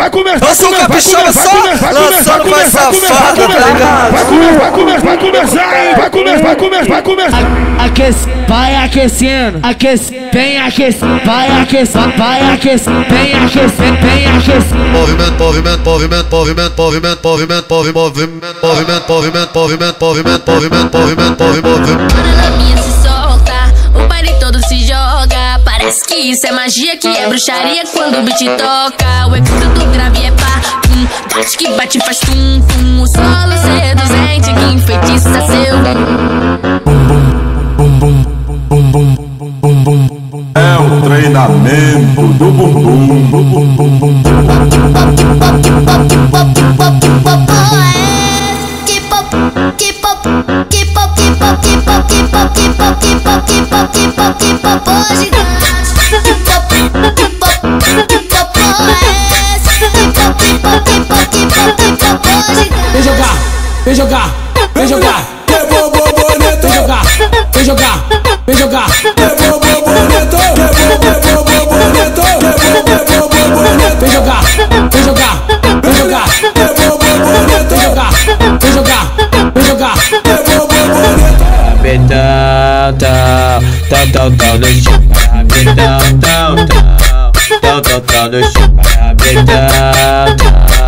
vai começar, Eu sou caprichoso só, lançando vai safado, tá ligado? vai começar, vai começar, vai começar, hein? Vai começar, vai começar, vai começar. Aquece, vai aquecendo, aquece, vem aquecendo, vai aquecendo, vai aquecendo, vem aquecendo, vem aquecendo. Movimento, movimento, movimento, movimento, movimento, movimento, movimento, movimento, movimento, movimento, movimento, movimento, movimento, movimento, movimento. Isso é magia, que é bruxaria quando o beat toca. O efeito do grave é pá, pum. Bate que bate faz tum, tum. O solo seduzente que enfeitiça seu. É o treinamento do bumbum. Vem jogar, vem jogar, Levou borboleta, vem jogar, vem jogar, vem jogar. levou borboleta, levou, borboleta, levou, levou borboleta, Vem jogar, vem jogar, vem jogar, levou borboleta, vem jogar, vem jogar, vem jogar. levou borboleta. Rabetão, tão, tão, tão, tão no chão. Rabetão, tão, tão, tão, tão, tão no chão. Rabetão, tão,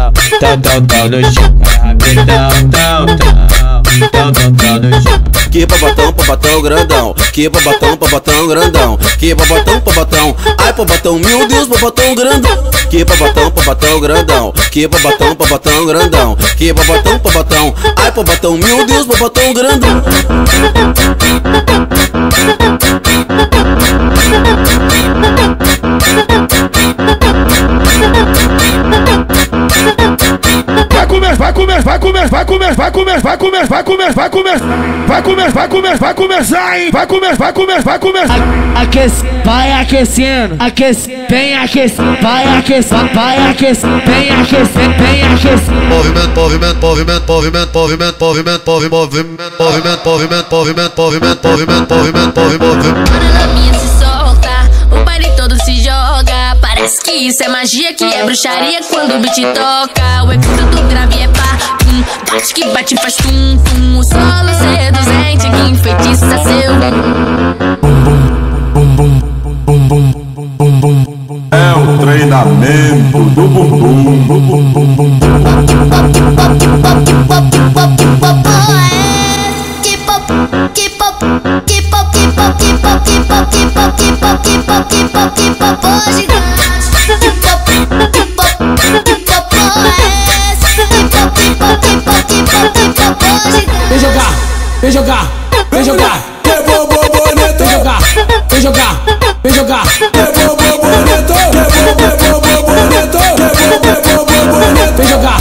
tão, tão, tão no chão. Rabetão, tão, tão, tão, tão, tão no chão. Que babatão, babatão grandão. Que babatão, babatão grandão. Que babatão, babatão. Ai, babatão, meu Deus, babatão grandão. Que babatão, babatão grandão. Que babatão, babatão grandão. Que babatão, babatão. Ai, babatão, meu Deus, babatão grandão. Vai começar, vai começar, vai começar, vai começar, vai começar, vai começar, vai começar, vai começar, vai começar, vai começar, hein? Vai começar, vai começar, vai começar. Aquece, vai aquecendo, aquece, vem aquecendo, vai aquecendo, vai aquecendo, vem aquecendo, vem aquecendo. Movimento, movimento, movimento, movimento, movimento, movimento, movimento, movimento, movimento, movimento, movimento, movimento, movimento, movimento. Quando ela minha se solta, o baile todo se joga. Parece que isso é magia, que é bruxaria quando o beat toca. O efeito do grave é pá, pum. Bate que bate faz tum, tum. O solo seduzente que enfeitiça seu. É o treinamento do bumbum. Keep up, keep up, keep up, keep up, keep up, keep up, keep up, keep up, keep up, keep up, keep up, vem jogar, vem jogar, Levou borboleta, vem jogar, vem jogar, vem jogar. levou borboleta, levou, borboleta, levou, borboleta, Vem jogar,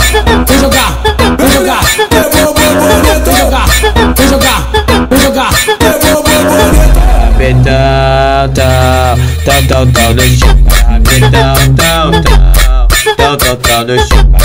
vem jogar, vem jogar, levou vem borboleta, jogar, vem jogar, vem jogar. levou borboleta. Rabetão, tão, tão, tão, tão no chão. Rabetão, tão, tão, tão, tão, tão no chão.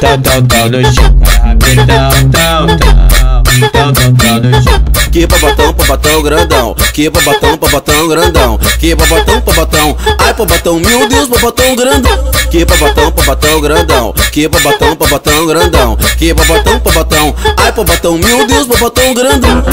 Tão, tão, tão no chão. Rabetão, tão, tão, tão, tão, tão no chão. Que babatão, babatão grandão. Que babatão, babatão grandão. Que babatão, babatão. Ai, babatão, meu Deus, babatão grandão. Que babatão, babatão grandão. Que babatão, babatão grandão. Que babatão, babatão. Ai, babatão, meu Deus, babatão grandão.